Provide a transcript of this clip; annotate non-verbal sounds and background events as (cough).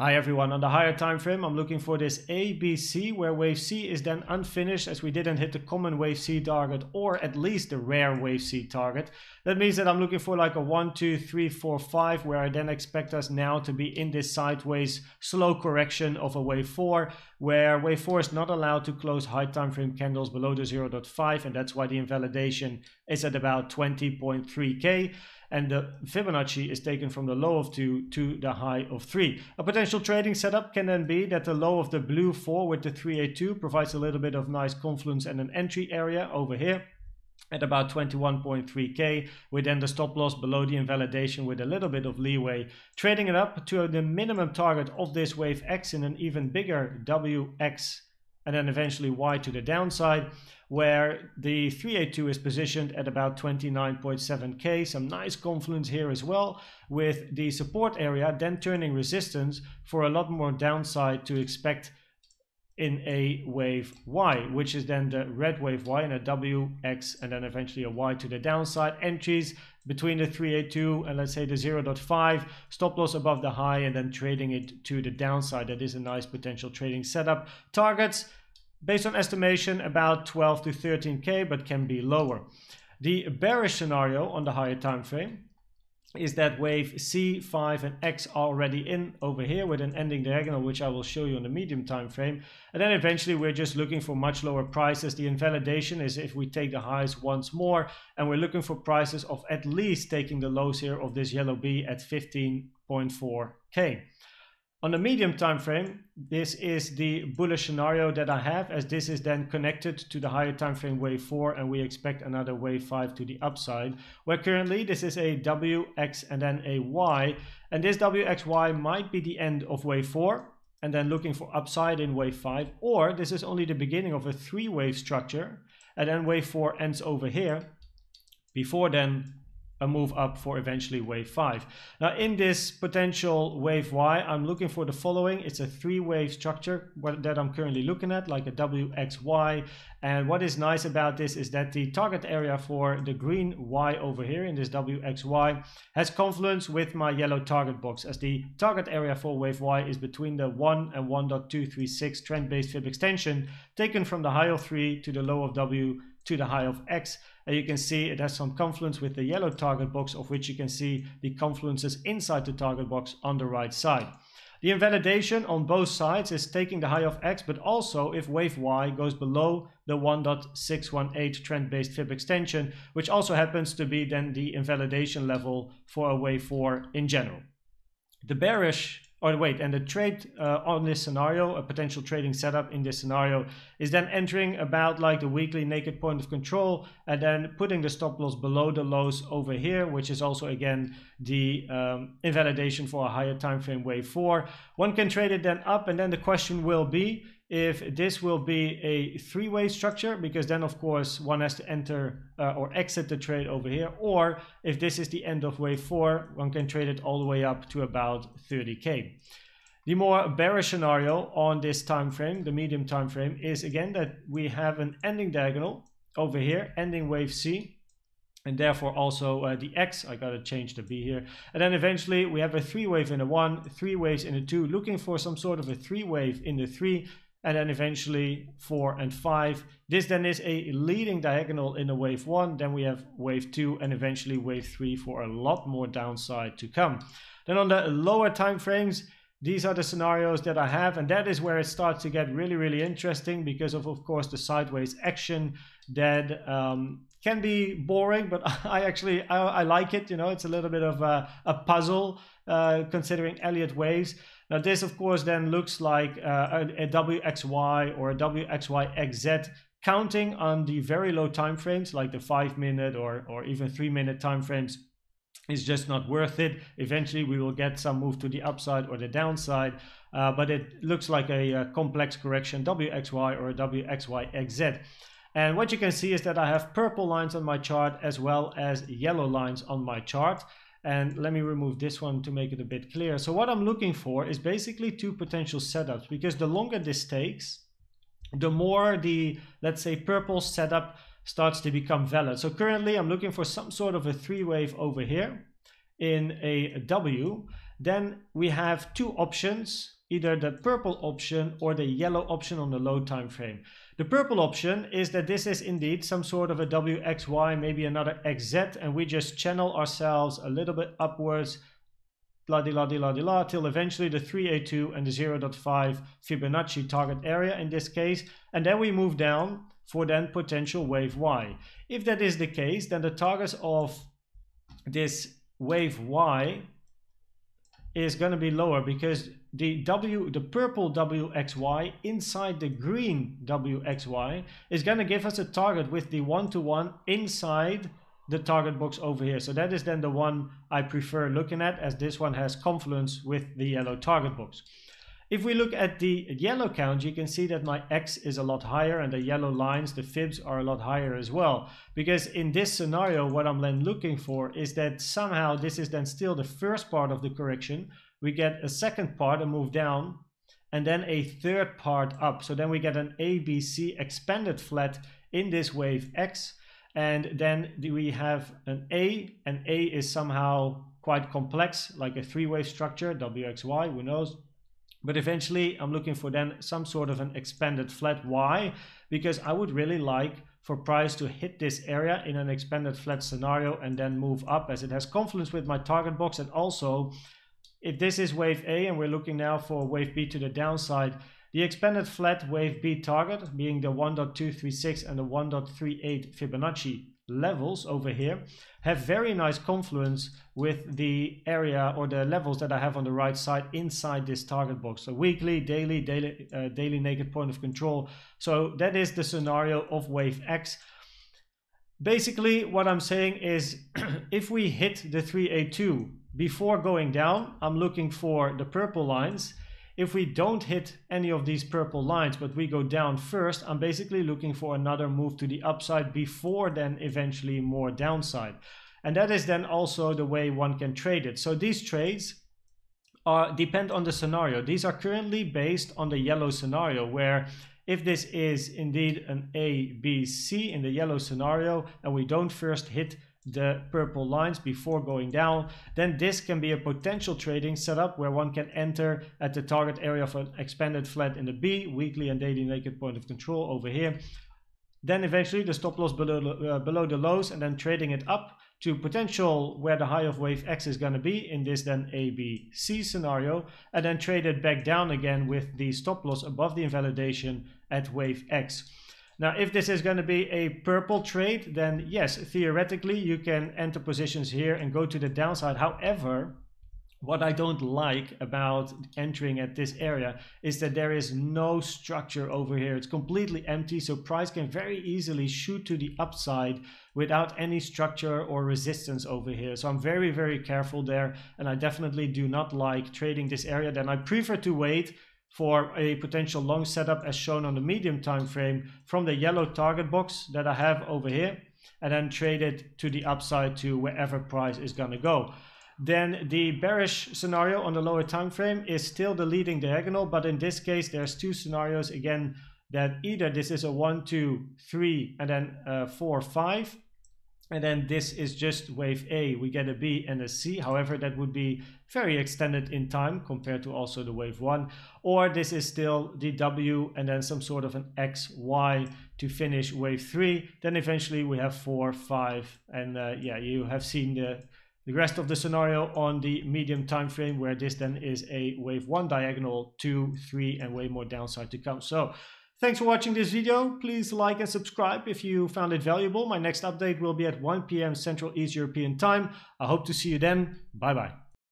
Hi everyone, on the higher time frame I'm looking for this ABC where wave C is then unfinished as we didn't hit the common wave C target or at least the rare wave C target. That means that I'm looking for like a 1, 2, 3, 4, 5 where I then expect us now to be in this sideways slow correction of a wave 4 where wave 4 is not allowed to close high time frame candles below the 0.5 and that's why the invalidation is at about 20.3k and the Fibonacci is taken from the low of 2 to the high of 3. A potential trading setup can then be that the low of the blue 4 with the 382 provides a little bit of nice confluence and an entry area over here at about 21.3k with then the stop loss below the invalidation with a little bit of leeway trading it up to the minimum target of this wave x in an even bigger wx and then eventually y to the downside where the 382 is positioned at about 29.7k some nice confluence here as well with the support area then turning resistance for a lot more downside to expect in a wave y which is then the red wave y and a w, x, and then eventually a y to the downside. Entries between the 382 and let's say the 0.5 stop loss above the high and then trading it to the downside. That is a nice potential trading setup. Targets based on estimation about 12 to 13k but can be lower. The bearish scenario on the higher time frame is that wave C5 and X already in over here with an ending diagonal which I will show you on the medium time frame and then eventually we're just looking for much lower prices. The invalidation is if we take the highs once more and we're looking for prices of at least taking the lows here of this yellow B at 15.4k on the medium time frame, this is the bullish scenario that I have as this is then connected to the higher time frame wave 4 and we expect another wave 5 to the upside where currently this is a W, X and then a Y. And this WXY might be the end of wave 4 and then looking for upside in wave 5 or this is only the beginning of a three wave structure and then wave 4 ends over here. Before then a move up for eventually wave 5. Now in this potential wave Y, I'm looking for the following. It's a three-wave structure that I'm currently looking at, like a WXY. And what is nice about this is that the target area for the green Y over here in this WXY has confluence with my yellow target box as the target area for wave Y is between the 1 and 1.236 trend-based fib extension taken from the high of 3 to the low of W to the high of X and you can see it has some confluence with the yellow target box of which you can see the confluences inside the target box on the right side. The invalidation on both sides is taking the high of X, but also if wave Y goes below the 1.618 trend-based fib extension, which also happens to be then the invalidation level for a wave 4 in general. The bearish or wait, and the trade uh, on this scenario, a potential trading setup in this scenario, is then entering about like the weekly naked point of control and then putting the stop loss below the lows over here, which is also again the um, invalidation for a higher time frame wave 4. One can trade it then up and then the question will be if this will be a three-way structure because then of course one has to enter uh, or exit the trade over here or if this is the end of wave 4 one can trade it all the way up to about 30k the more bearish scenario on this time frame the medium time frame is again that we have an ending diagonal over here ending wave c and therefore also uh, the X, I gotta change the B here. And then eventually we have a three wave in a one, three waves in a two, looking for some sort of a three wave in the three, and then eventually 4 and 5. This then is a leading diagonal in a wave 1, then we have wave 2 and eventually wave 3 for a lot more downside to come. Then on the lower time frames, these are the scenarios that I have and that is where it starts to get really really interesting because of of course the sideways action that um, can be boring but (laughs) I actually I, I, like it you know it's a little bit of a, a puzzle uh, considering Elliott waves now this of course then looks like uh, a, a WXY or a WXYXZ counting on the very low time frames like the five minute or, or even three minute time frames is just not worth it. Eventually we will get some move to the upside or the downside, uh, but it looks like a, a, complex correction WXY or a WXYXZ. And what you can see is that I have purple lines on my chart as well as yellow lines on my chart. And let me remove this one to make it a bit clear. So what I'm looking for is basically two potential setups because the longer this takes, the more the, let's say, purple setup starts to become valid. So currently I'm looking for some sort of a three wave over here in a W then we have two options, either the purple option or the yellow option on the low time frame. The purple option is that this is indeed some sort of a WXY, maybe another XZ, and we just channel ourselves a little bit upwards, la di la di la di la, till eventually the 382 and the 0.5 Fibonacci target area in this case, and then we move down for then potential wave Y. If that is the case, then the targets of this wave Y is going to be lower because the W, the purple WXY inside the green WXY is going to give us a target with the one-to-one -one inside the target box over here. So that is then the one I prefer looking at as this one has confluence with the yellow target box. If we look at the yellow count, you can see that my X is a lot higher and the yellow lines, the fibs are a lot higher as well. Because in this scenario, what I'm then looking for is that somehow this is then still the first part of the correction. We get a second part, a move down, and then a third part up. So then we get an ABC expanded flat in this wave X. And then we have an A, and A is somehow quite complex, like a three-wave structure, WXY, who knows? But eventually I'm looking for then some sort of an expanded flat. Why? Because I would really like for price to hit this area in an expanded flat scenario and then move up as it has confluence with my target box. And also if this is wave A and we're looking now for wave B to the downside, the expanded flat wave B target being the 1.236 and the 1.38 Fibonacci levels over here have very nice confluence with the area or the levels that I have on the right side inside this target box. So weekly, daily, daily, uh, daily naked point of control. So that is the scenario of wave X. Basically, what I'm saying is (clears throat) if we hit the 382 before going down, I'm looking for the purple lines if we don't hit any of these purple lines, but we go down first, I'm basically looking for another move to the upside before then eventually more downside. And that is then also the way one can trade it. So these trades are depend on the scenario. These are currently based on the yellow scenario where if this is indeed an A, B, C in the yellow scenario and we don't first hit the purple lines before going down, then this can be a potential trading setup where one can enter at the target area of an expanded flat in the B, weekly and daily naked point of control over here. Then eventually the stop loss below, uh, below the lows and then trading it up to potential where the high of wave X is going to be in this then A, B, C scenario and then trade it back down again with the stop loss above the invalidation at wave X. Now, if this is going to be a purple trade, then yes, theoretically you can enter positions here and go to the downside. However, what I don't like about entering at this area is that there is no structure over here. It's completely empty, so price can very easily shoot to the upside without any structure or resistance over here. So I'm very, very careful there, and I definitely do not like trading this area. Then I prefer to wait for a potential long setup as shown on the medium time frame from the yellow target box that I have over here and then trade it to the upside to wherever price is going to go. Then the bearish scenario on the lower time frame is still the leading diagonal, but in this case there's two scenarios again that either this is a one, two, three, and then uh, four, five, and then this is just wave A. We get a B and a C. However, that would be very extended in time compared to also the wave 1. Or this is still the W and then some sort of an X, Y to finish wave 3. Then eventually we have 4, 5. And uh, yeah, you have seen the, the rest of the scenario on the medium time frame where this then is a wave 1 diagonal, 2, 3 and way more downside to come. So Thanks for watching this video. Please like and subscribe if you found it valuable. My next update will be at 1 p.m. Central East European Time. I hope to see you then. Bye bye.